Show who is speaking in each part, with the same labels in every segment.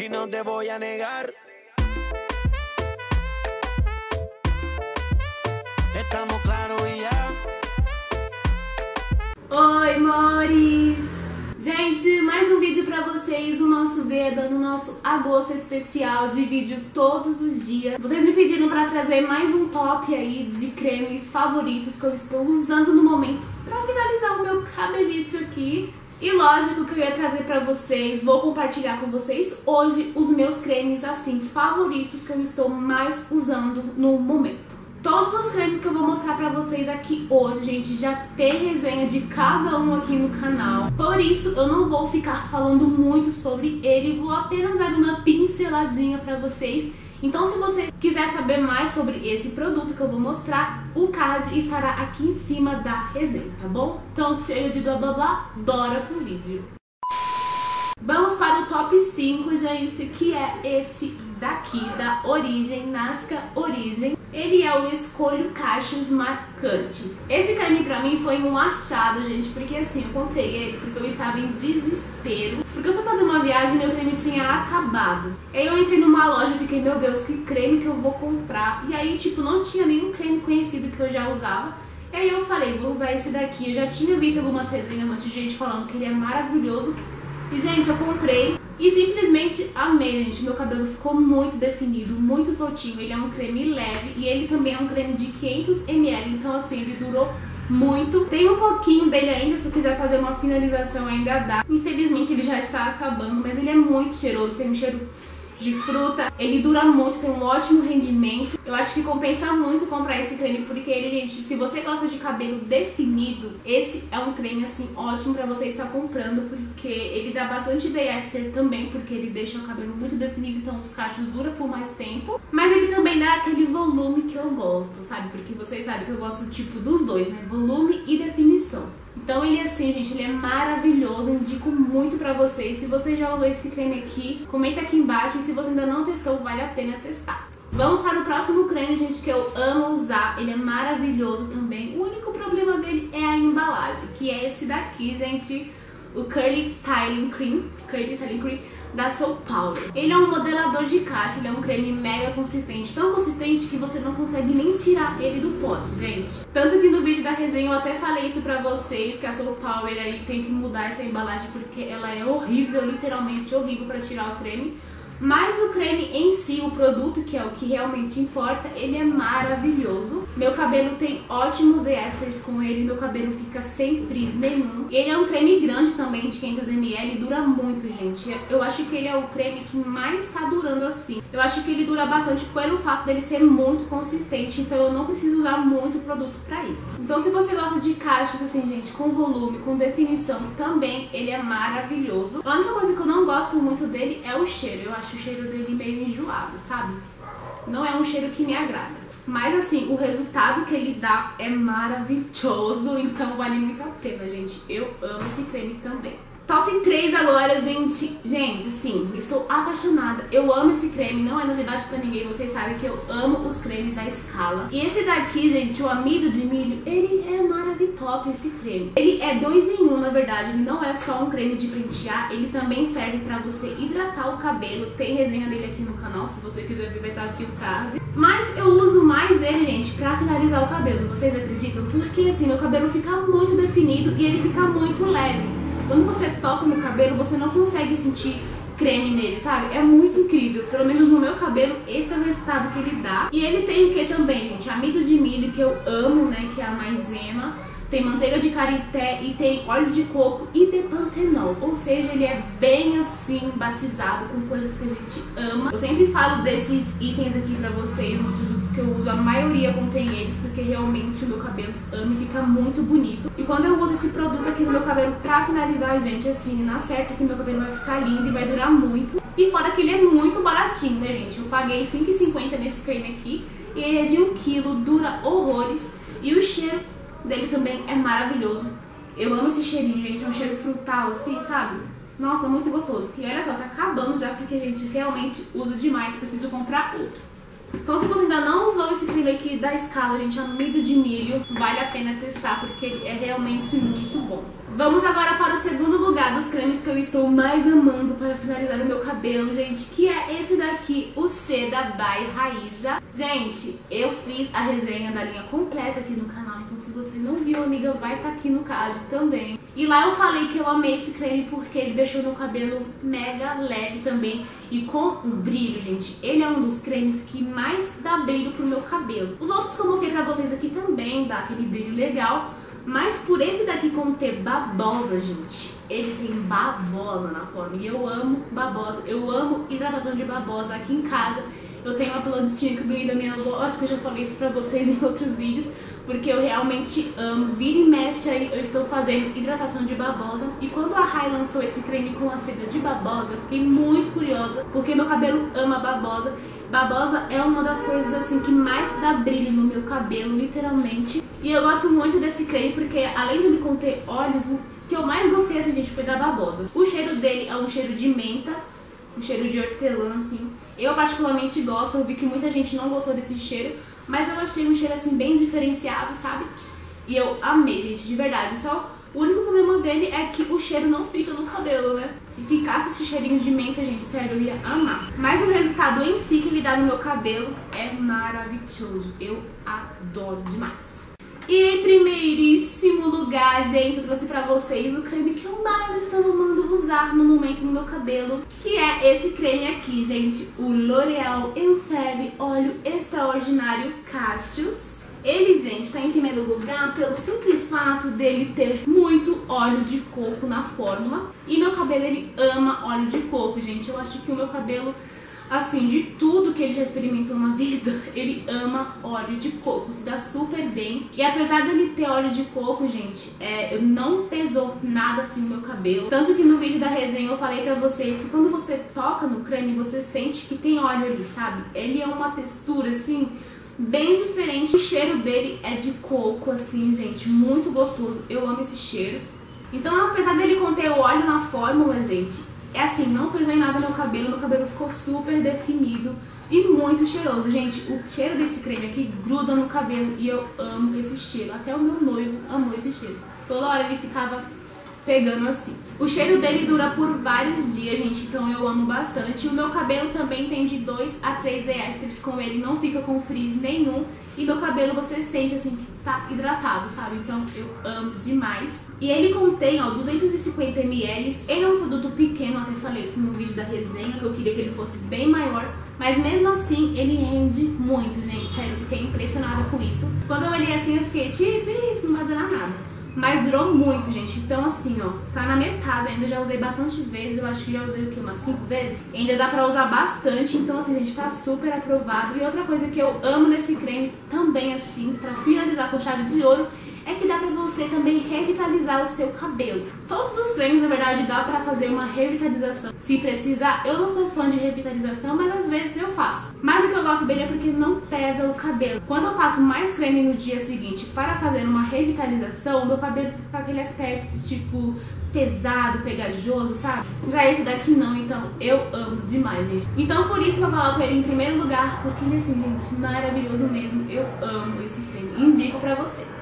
Speaker 1: y no te voy a negar. Estamos claros y ya.
Speaker 2: Oi, mores! Gente, mais um vídeo pra vocês, o nosso Veda, no nosso agosto especial de vídeo todos os dias. Vocês me pediram pra trazer mais um top aí de cremes favoritos que eu estou usando no momento pra finalizar o meu cabelito aqui. E lógico que eu ia trazer pra vocês, vou compartilhar com vocês hoje os meus cremes assim favoritos que eu estou mais usando no momento. Todos os cremes que eu vou mostrar pra vocês aqui hoje, gente, já tem resenha de cada um aqui no canal. Por isso, eu não vou ficar falando muito sobre ele, vou apenas dar uma pinceladinha pra vocês. Então, se você quiser saber mais sobre esse produto que eu vou mostrar, o card estará aqui em cima da resenha, tá bom? Então, cheio de blá blá blá, bora pro vídeo. Vamos para o top 5, gente, que é esse daqui, da Origem, Nasca Origem. Ele é o Escolho Cachos Marcantes. Esse creme pra mim foi um achado, gente, porque assim, eu comprei ele porque eu estava em desespero. Porque eu fui fazer uma viagem meu creme tinha acabado. Aí eu entrei numa loja e fiquei, meu Deus, que creme que eu vou comprar? E aí, tipo, não tinha nenhum creme conhecido que eu já usava. E aí eu falei, vou usar esse daqui. Eu já tinha visto algumas resenhas antes de gente falando que ele é maravilhoso. E, gente, eu comprei e simplesmente amei, gente. Meu cabelo ficou muito definido, muito soltinho. Ele é um creme leve e ele também é um creme de 500ml. Então, assim, ele durou muito. Tem um pouquinho dele ainda, se quiser fazer uma finalização ainda dá. Infelizmente ele já está acabando, mas ele é muito cheiroso, tem um cheiro de fruta. Ele dura muito, tem um ótimo rendimento. Eu acho que compensa muito comprar esse creme, porque ele, gente, se você gosta de cabelo definido, esse é um creme, assim, ótimo pra você estar comprando, porque ele dá bastante day after também, porque ele deixa o cabelo muito definido, então os cachos duram por mais tempo. Mas ele também dá aquele volume que eu gosto, sabe? Porque vocês sabem que eu gosto, tipo, dos dois, né? Volume e definição. Então ele assim, gente, ele é maravilhoso, indico muito pra vocês. Se você já usou esse creme aqui, comenta aqui embaixo e se você ainda não testou, vale a pena testar. Vamos para o próximo creme, gente, que eu amo usar. Ele é maravilhoso também. O único problema dele é a embalagem, que é esse daqui, gente o Curly Styling Cream, Curly Styling Cream da Soul Power. Ele é um modelador de caixa, ele é um creme mega consistente, tão consistente que você não consegue nem tirar ele do pote, gente. Tanto que no vídeo da resenha eu até falei isso pra vocês, que a Soul Power aí tem que mudar essa embalagem porque ela é horrível, literalmente horrível pra tirar o creme. Mas o creme em o produto, que é o que realmente importa, ele é maravilhoso. Meu cabelo tem ótimos day afters com ele, meu cabelo fica sem frizz nenhum. Ele é um creme grande também, de 500ml, dura muito, gente. Eu acho que ele é o creme que mais tá durando assim. Eu acho que ele dura bastante pelo fato dele ser muito consistente, então eu não preciso usar muito produto pra isso. Então se você gosta de caixas assim, gente, com volume, com definição, também ele é maravilhoso. A única coisa que eu não gosto muito dele é o cheiro. Eu acho acho o cheiro dele meio enjoado, sabe? Não é um cheiro que me agrada. Mas assim, o resultado que ele dá é maravilhoso, então vale muito a pena, gente. Eu amo esse creme também. Top 3 agora, gente. Gente, assim, estou apaixonada. Eu amo esse creme, não é novidade pra ninguém. Vocês sabem que eu amo os cremes da Scala. E esse daqui, gente, o amido de milho, ele é maravilhoso esse creme. Ele é dois em um, na verdade. Ele não é só um creme de pentear, ele também serve pra você hidratar o cabelo. Tem resenha dele aqui no canal, se você quiser ver vai estar aqui o card. Mas eu uso mais ele, gente, pra finalizar o cabelo. Vocês acreditam? Porque assim, meu cabelo fica muito definido e ele fica muito leve. Quando você toca no cabelo, você não consegue sentir creme nele, sabe? É muito incrível. Pelo menos no meu cabelo, esse é o resultado que ele dá. E ele tem o que também, gente? Amido de milho, que eu amo, né? Que é a maisena tem manteiga de karité e tem óleo de coco e de pantenol. Ou seja, ele é bem assim, batizado com coisas que a gente ama. Eu sempre falo desses itens aqui pra vocês, os produtos que eu uso, a maioria contém eles, porque realmente o meu cabelo ama e fica muito bonito. E quando eu uso esse produto aqui no meu cabelo pra finalizar, gente, assim, na certa que meu cabelo vai ficar lindo e vai durar muito. E fora que ele é muito baratinho, né, gente? Eu paguei R$5,50 nesse creme aqui e ele é de 1 kg, dura horrores. E o cheiro dele também é maravilhoso. Eu amo esse cheirinho, gente. É um cheiro frutal, assim, sabe? Nossa, muito gostoso. E olha só, tá acabando já porque, gente, realmente uso demais. Preciso comprar outro. Então se você ainda não usou esse creme aqui da Scala, gente, amido de milho, vale a pena testar porque ele é realmente muito bom. Vamos agora para o segundo lugar dos cremes que eu estou mais amando para finalizar cabelo, gente, que é esse daqui, o Seda by Raiza. Gente, eu fiz a resenha da linha completa aqui no canal, então se você não viu, amiga, vai estar tá aqui no card também. E lá eu falei que eu amei esse creme porque ele deixou meu cabelo mega leve também e com um brilho, gente. Ele é um dos cremes que mais dá brilho pro meu cabelo. Os outros que eu mostrei pra vocês aqui também dá aquele brilho legal, mas por esse daqui conter babosa, gente, ele tem babosa na forma. E eu amo babosa, eu amo hidratação de babosa aqui em casa. Eu tenho uma plantinha que ganhei da minha avó, acho que eu já falei isso pra vocês em outros vídeos, porque eu realmente amo. Vira e mexe aí, eu estou fazendo hidratação de babosa. E quando a Rai lançou esse creme com a seda de babosa, eu fiquei muito curiosa, porque meu cabelo ama babosa. Babosa é uma das coisas assim que mais dá brilho no meu cabelo, literalmente. E eu gosto muito desse creme porque além de ele conter óleos, o que eu mais gostei assim, gente, foi da babosa. O cheiro dele é um cheiro de menta, um cheiro de hortelã, assim. Eu particularmente gosto, eu vi que muita gente não gostou desse cheiro, mas eu achei um cheiro assim bem diferenciado, sabe? E eu amei, gente, de verdade. Só o único problema dele é que o cheiro não fica no cabelo, né? Se ficasse esse cheirinho de menta, gente, sério, eu ia amar. Mas o resultado em si que ele dá no meu cabelo é maravilhoso. Eu adoro demais. E em primeiríssimo lugar, gente, eu trouxe pra vocês o creme que eu mais estou amando usar no momento no meu cabelo, que é esse creme aqui, gente, o L'Oreal Enseve Óleo Extraordinário Cachos. Ele, gente, está em primeiro lugar pelo simples fato dele ter muito óleo de coco na fórmula. E meu cabelo, ele ama óleo de coco, gente. Eu acho que o meu cabelo assim, de tudo que ele já experimentou na vida, ele ama óleo de coco, se dá super bem. E apesar dele ter óleo de coco, gente, é, não pesou nada assim no meu cabelo. Tanto que no vídeo da resenha eu falei pra vocês que quando você toca no creme, você sente que tem óleo ali, sabe? Ele é uma textura, assim, bem diferente. O cheiro dele é de coco, assim, gente, muito gostoso. Eu amo esse cheiro. Então, apesar dele conter o óleo na fórmula, gente, é assim, não pesou em nada no cabelo, meu cabelo ficou super definido e muito cheiroso. Gente, o cheiro desse creme aqui gruda no cabelo e eu amo esse cheiro. Até o meu noivo amou esse cheiro. Toda hora ele ficava pegando assim. O cheiro dele dura por vários dias, gente, então eu amo bastante. O meu cabelo também tem de 2 a 3 day com ele, não fica com frizz nenhum. E meu cabelo você sente assim que tá hidratado, sabe? Então eu amo demais. E ele contém, ó, 250 ml. Ele é um produto pequeno, até falei isso no vídeo da resenha, que eu queria que ele fosse bem maior. Mas mesmo assim, ele rende muito, gente. Sério, eu fiquei impressionada com isso. Quando eu olhei assim, eu fiquei, tipo, isso não vai durar nada. Mas durou muito, gente. Então, assim, ó, tá na metade. Ainda já usei bastante vezes. Eu acho que já usei o que? Umas 5 vezes. Ainda dá pra usar bastante. Então, assim, gente, tá super aprovado. E outra coisa que eu amo nesse creme, também, assim, pra finalizar com chave de ouro, é que dá pra você também revitalizar o seu cabelo. Todos os cremes, na verdade, dá pra fazer uma revitalização. Se precisar, eu não sou fã de revitalização, mas às vezes eu faço. Mas o que eu gosto dele é porque não pesa o cabelo. Quando eu passo mais creme no dia seguinte para fazer uma revitalização, meu cabelo fica com aquele aspecto tipo pesado, pegajoso, sabe? Já esse daqui não, então eu amo demais, gente. Então por isso que eu coloco ele em primeiro lugar, porque ele é assim, gente, maravilhoso mesmo. Eu amo esse creme. Indico pra você.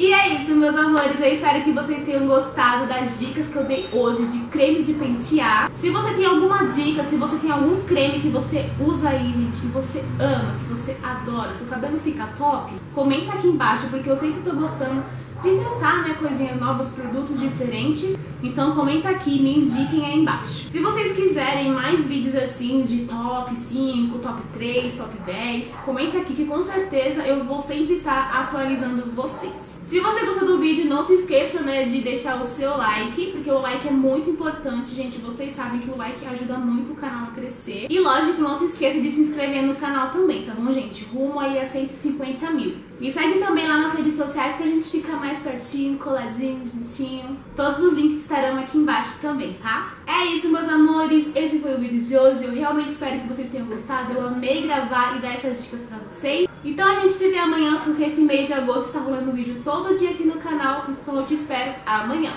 Speaker 2: E é isso, meus amores. Eu espero que vocês tenham gostado das dicas que eu dei hoje de cremes de pentear. Se você tem alguma dica, se você tem algum creme que você usa aí, gente, que você ama, que você adora, seu cabelo fica top, comenta aqui embaixo, porque eu sempre tô gostando de testar, né, coisinhas novas, produtos diferentes. Então comenta aqui, me indiquem aí embaixo. Se vocês quiserem mais vídeos assim de top 5, top 3, top 10, comenta aqui que com certeza eu vou sempre estar atualizando vocês. Se você gostou do vídeo, não se esqueça, né, de deixar o seu like, porque o like é muito importante, gente. Vocês sabem que o like ajuda muito o canal a crescer. E lógico, não se esqueça de se inscrever no canal também, tá bom, gente? Rumo aí a 150 mil. Me segue também lá nas redes sociais pra gente ficar mais pertinho, coladinho, juntinho. Todos os links estarão aqui embaixo também, tá? É isso, meus amores. Esse foi o vídeo de hoje. Eu realmente espero que vocês tenham gostado. Eu amei gravar e dar essas dicas pra vocês. Então a gente se vê amanhã, porque esse mês de agosto está rolando vídeo todo dia aqui no canal. Então eu te espero amanhã.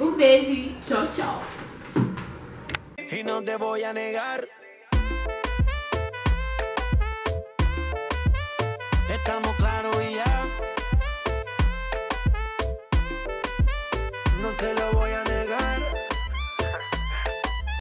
Speaker 2: Um beijo e tchau, tchau.
Speaker 1: Estamos claros y ya. No te lo voy a